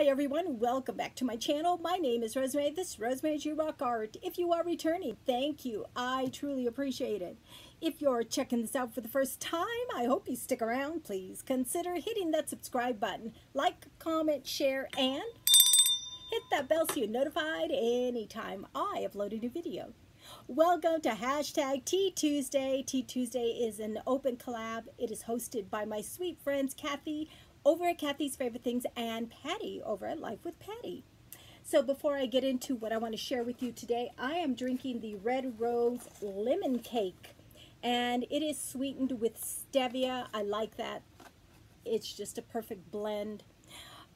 Hi everyone, welcome back to my channel. My name is Rosemary. This is Rosemary's You Rock Art. If you are returning, thank you. I truly appreciate it. If you're checking this out for the first time, I hope you stick around. Please consider hitting that subscribe button. Like, comment, share, and hit that bell so you're notified anytime I upload a new video. Welcome to hashtag Tea Tuesday. Tea Tuesday is an open collab. It is hosted by my sweet friends Kathy over at Kathy's Favorite Things and Patty over at Life with Patty. So before I get into what I want to share with you today, I am drinking the Red Rose Lemon Cake. And it is sweetened with stevia. I like that. It's just a perfect blend.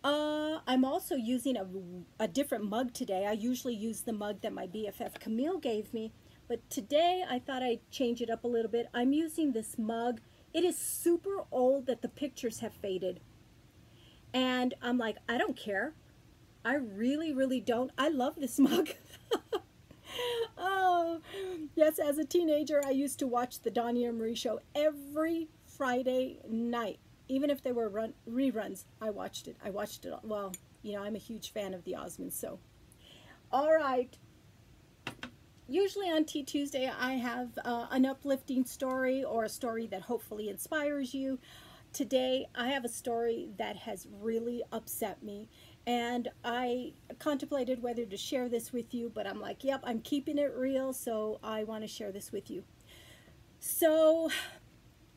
Uh, I'm also using a, a different mug today. I usually use the mug that my BFF Camille gave me. But today I thought I'd change it up a little bit. I'm using this mug. It is super old that the pictures have faded. And I'm like, I don't care. I really, really don't. I love this mug. oh, yes, as a teenager, I used to watch the Donnie and Marie show every Friday night. Even if they were run, reruns, I watched it. I watched it. Well, you know, I'm a huge fan of the Osmonds, so. All right. Usually on Tea Tuesday, I have uh, an uplifting story or a story that hopefully inspires you. Today, I have a story that has really upset me, and I contemplated whether to share this with you, but I'm like, yep, I'm keeping it real, so I want to share this with you. So,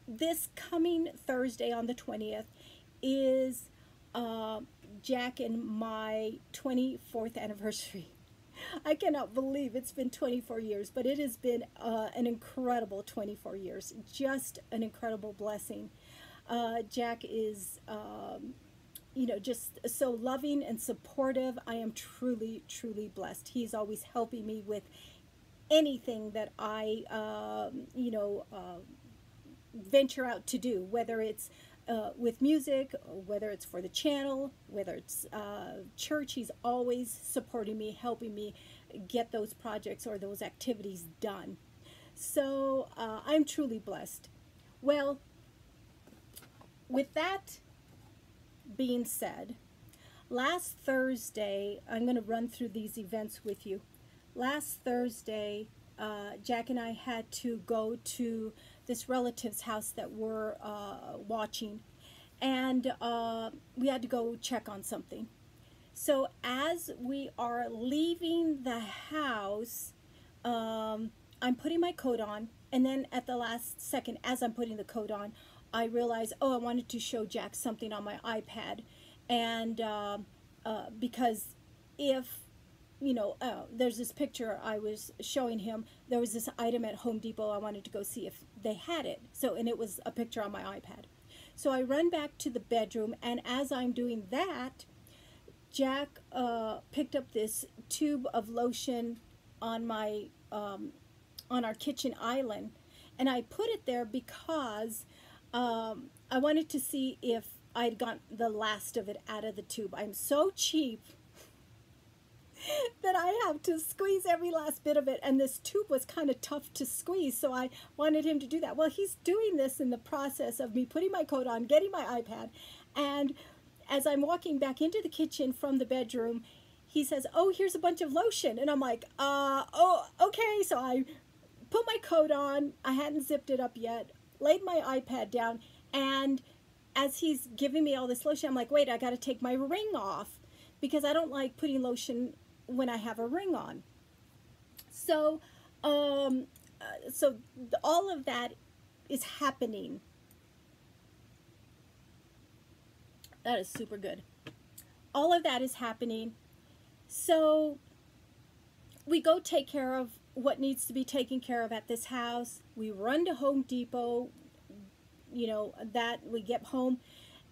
this coming Thursday on the 20th is uh, Jack and my 24th anniversary. I cannot believe it's been 24 years, but it has been uh, an incredible 24 years. Just an incredible blessing. Uh, Jack is, um, you know, just so loving and supportive. I am truly, truly blessed. He's always helping me with anything that I, um, you know, uh, venture out to do, whether it's uh, with music, whether it's for the channel, whether it's uh, church, he's always supporting me, helping me get those projects or those activities done. So uh, I'm truly blessed. Well, with that being said, last Thursday, I'm going to run through these events with you. Last Thursday, uh, Jack and I had to go to this relative's house that we're uh, watching, and uh, we had to go check on something. So as we are leaving the house, um, I'm putting my coat on, and then at the last second, as I'm putting the coat on, I realized, oh, I wanted to show Jack something on my iPad. And uh, uh, because if, you know, uh, there's this picture I was showing him, there was this item at Home Depot, I wanted to go see if they had it. So, and it was a picture on my iPad. So I run back to the bedroom, and as I'm doing that, Jack uh, picked up this tube of lotion on my um, on our kitchen island, and I put it there because um, I wanted to see if I'd got the last of it out of the tube. I'm so cheap that I have to squeeze every last bit of it. And this tube was kind of tough to squeeze, so I wanted him to do that. Well, he's doing this in the process of me putting my coat on, getting my iPad, and as I'm walking back into the kitchen from the bedroom, he says, oh, here's a bunch of lotion. And I'm like, uh, oh, okay. So I put my coat on. I hadn't zipped it up yet laid my iPad down, and as he's giving me all this lotion, I'm like, wait, I got to take my ring off because I don't like putting lotion when I have a ring on. So, um, uh, so all of that is happening. That is super good. All of that is happening. So we go take care of what needs to be taken care of at this house. We run to Home Depot, you know, that we get home.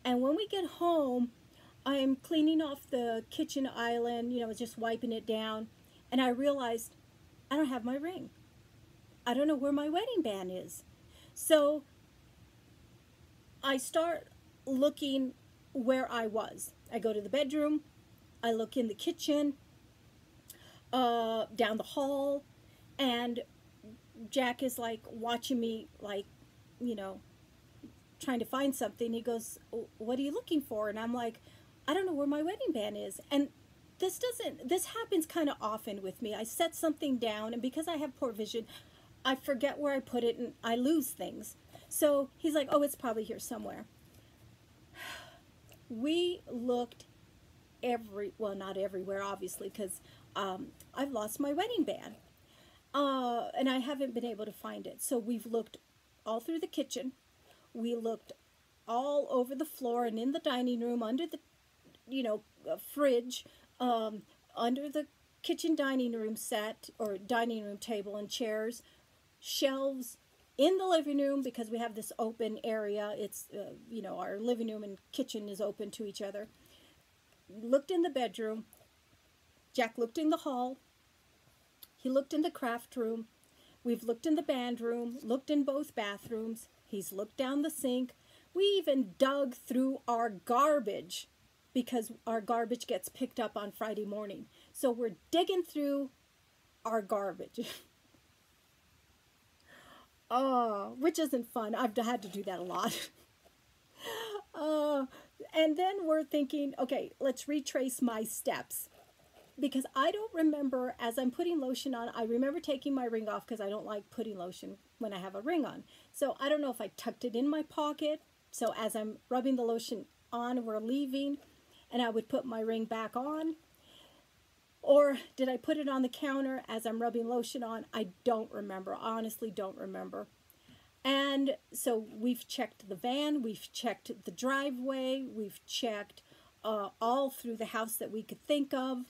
And when we get home, I am cleaning off the kitchen island, you know, just wiping it down. And I realized I don't have my ring. I don't know where my wedding band is. So I start looking where I was. I go to the bedroom, I look in the kitchen, uh, down the hall, and Jack is like watching me, like, you know, trying to find something. He goes, What are you looking for? And I'm like, I don't know where my wedding band is. And this doesn't, this happens kind of often with me. I set something down, and because I have poor vision, I forget where I put it and I lose things. So he's like, oh, it's probably here somewhere. We looked every, well, not everywhere, obviously, because um, I've lost my wedding band. Uh, and I haven't been able to find it. So we've looked all through the kitchen. We looked all over the floor and in the dining room, under the, you know, uh, fridge, um, under the kitchen dining room set or dining room table and chairs, shelves in the living room because we have this open area. It's, uh, you know, our living room and kitchen is open to each other. Looked in the bedroom. Jack looked in the hall. He looked in the craft room. We've looked in the band room, looked in both bathrooms. He's looked down the sink. We even dug through our garbage because our garbage gets picked up on Friday morning. So we're digging through our garbage. oh, which isn't fun. I've had to do that a lot. uh, and then we're thinking, okay, let's retrace my steps because I don't remember as I'm putting lotion on, I remember taking my ring off because I don't like putting lotion when I have a ring on. So I don't know if I tucked it in my pocket. So as I'm rubbing the lotion on, we're leaving, and I would put my ring back on. Or did I put it on the counter as I'm rubbing lotion on? I don't remember. Honestly, don't remember. And so we've checked the van, we've checked the driveway, we've checked uh, all through the house that we could think of.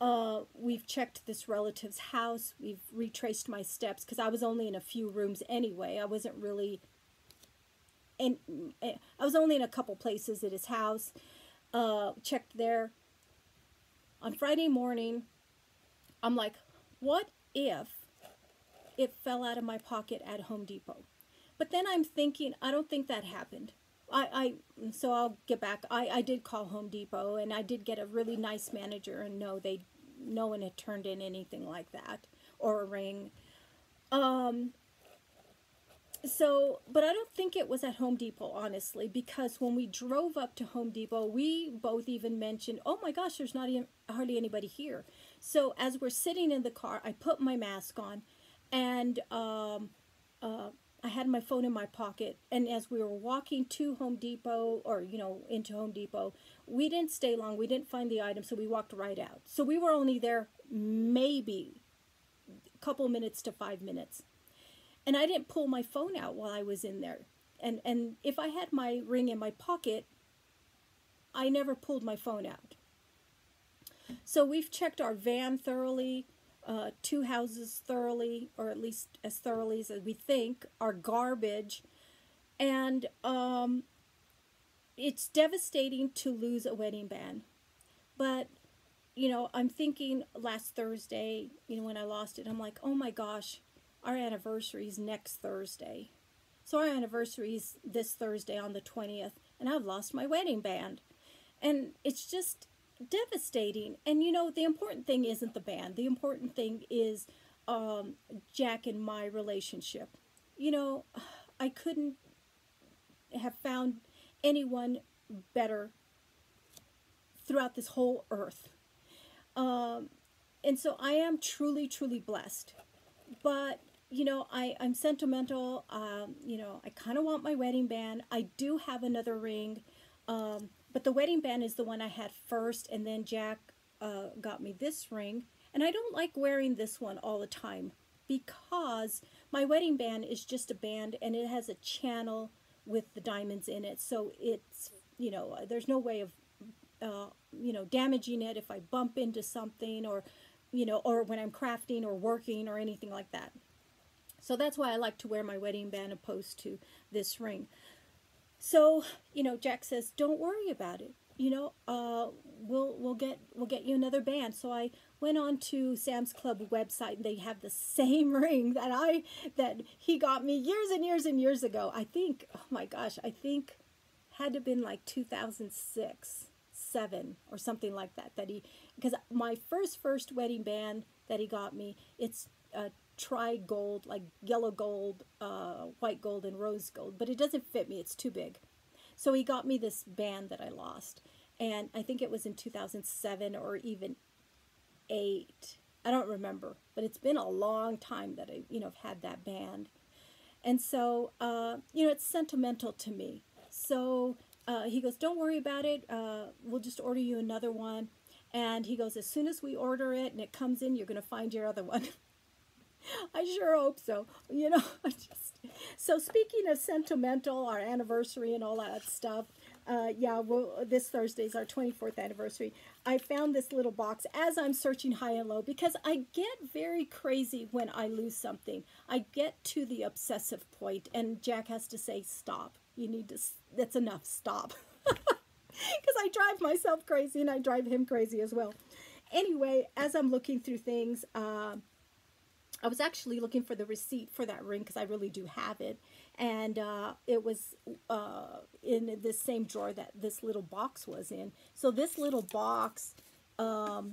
Uh, we've checked this relative's house. We've retraced my steps because I was only in a few rooms anyway. I wasn't really, and I was only in a couple places at his house. Uh, checked there. On Friday morning, I'm like, what if it fell out of my pocket at Home Depot? But then I'm thinking, I don't think that happened. I, I so I'll get back. I, I did call Home Depot and I did get a really nice manager and no they no one had turned in anything like that or a ring. Um so but I don't think it was at Home Depot honestly because when we drove up to Home Depot we both even mentioned, "Oh my gosh, there's not even, hardly anybody here." So as we're sitting in the car, I put my mask on and um uh I had my phone in my pocket, and as we were walking to Home Depot, or you know, into Home Depot, we didn't stay long. We didn't find the item, so we walked right out. So we were only there maybe a couple minutes to five minutes, and I didn't pull my phone out while I was in there. And and if I had my ring in my pocket, I never pulled my phone out. So we've checked our van thoroughly uh, two houses thoroughly, or at least as thoroughly as we think, are garbage. And um, it's devastating to lose a wedding band. But, you know, I'm thinking last Thursday, you know, when I lost it, I'm like, oh my gosh, our anniversary is next Thursday. So our anniversary is this Thursday on the 20th, and I've lost my wedding band. And it's just, devastating. And you know, the important thing isn't the band. The important thing is um, Jack and my relationship. You know, I couldn't have found anyone better throughout this whole earth. Um, and so I am truly, truly blessed. But, you know, I, I'm sentimental. Um, you know, I kind of want my wedding band. I do have another ring. Um, but the wedding band is the one I had first, and then Jack uh, got me this ring. And I don't like wearing this one all the time because my wedding band is just a band and it has a channel with the diamonds in it. So it's, you know, there's no way of, uh, you know, damaging it if I bump into something or, you know, or when I'm crafting or working or anything like that. So that's why I like to wear my wedding band opposed to this ring. So, you know, Jack says, "Don't worry about it. You know, uh, we'll we'll get we'll get you another band." So I went on to Sam's Club website, and they have the same ring that I that he got me years and years and years ago. I think, oh my gosh, I think had to have been like 2006, seven or something like that. That he because my first first wedding band that he got me, it's uh, tri gold, like yellow gold, uh, white gold, and rose gold, but it doesn't fit me. It's too big. So he got me this band that I lost. and I think it was in 2007 or even eight. I don't remember, but it's been a long time that I, you know, have had that band. And so, uh, you know, it's sentimental to me. So uh, he goes, Don't worry about it. Uh, we'll just order you another one. And he goes, As soon as we order it and it comes in, you're going to find your other one. I sure hope so. You know, just so speaking of sentimental, our anniversary and all that stuff. Uh, yeah, well, this Thursday is our 24th anniversary. I found this little box as I'm searching high and low because I get very crazy when I lose something. I get to the obsessive point, and Jack has to say, Stop. You need to, that's enough, stop. Because I drive myself crazy and I drive him crazy as well. Anyway, as I'm looking through things, uh, I was actually looking for the receipt for that ring because I really do have it. And uh, it was uh, in this same drawer that this little box was in. So this little box um,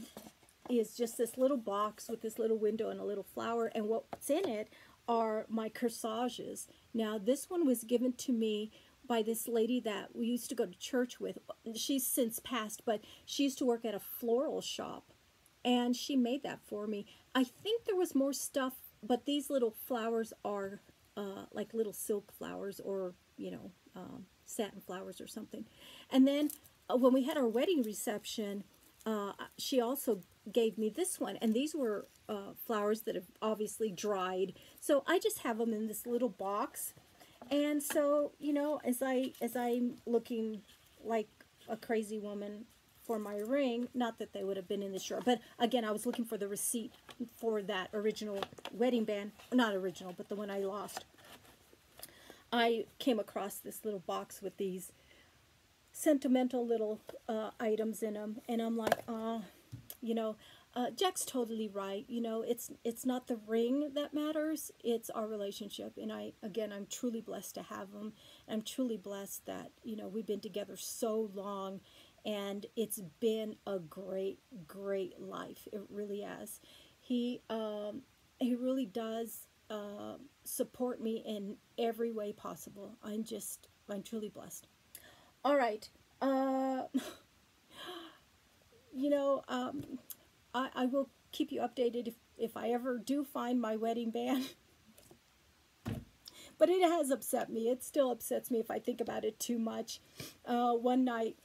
is just this little box with this little window and a little flower. And what's in it are my corsages. Now, this one was given to me by this lady that we used to go to church with. She's since passed, but she used to work at a floral shop and she made that for me. I think there was more stuff, but these little flowers are uh, like little silk flowers or, you know, um, satin flowers or something. And then uh, when we had our wedding reception, uh, she also gave me this one. And these were uh, flowers that have obviously dried. So I just have them in this little box. And so, you know, as I as I'm looking like a crazy woman for my ring. Not that they would have been in this drawer, but again, I was looking for the receipt for that original wedding band. Not original, but the one I lost. I came across this little box with these sentimental little uh, items in them, and I'm like, oh, you know, uh, Jack's totally right. You know, it's it's not the ring that matters; it's our relationship. And I, again, I'm truly blessed to have him. I'm truly blessed that you know we've been together so long, and it's been a great, great life. It really has. He um, he really does uh, support me in every way possible. I'm just I'm truly blessed. All right. Uh, you know, um, I, I will keep you updated if, if I ever do find my wedding band. but it has upset me. It still upsets me if I think about it too much. Uh, one night,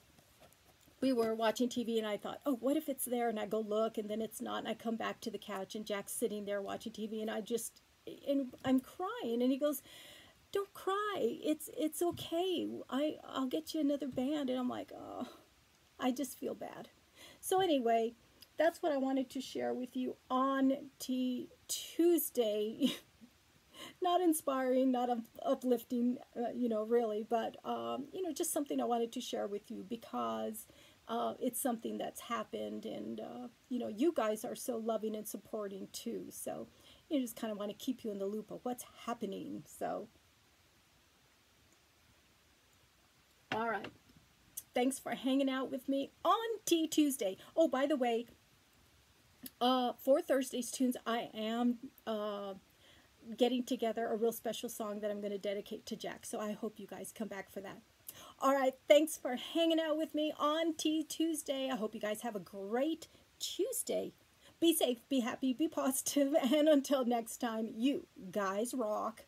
we were watching TV and I thought, oh, what if it's there? And I go look and then it's not. And I come back to the couch and Jack's sitting there watching TV and I just, and I'm crying. And he goes, don't cry. It's, it's okay. I, I'll get you another band. And I'm like, oh, I just feel bad. So anyway, that's what I wanted to share with you on Tea Tuesday. not inspiring, not uplifting, uh, you know, really, but, um, you know, just something I wanted to share with you because uh, it's something that's happened and uh, you know you guys are so loving and supporting too. So you just kind of want to keep you in the loop of what's happening so. All right thanks for hanging out with me on Tea Tuesday. Oh by the way uh, for Thursday's tunes I am uh, getting together a real special song that I'm going to dedicate to Jack. So I hope you guys come back for that all right, thanks for hanging out with me on Tea Tuesday. I hope you guys have a great Tuesday. Be safe, be happy, be positive, and until next time, you guys rock.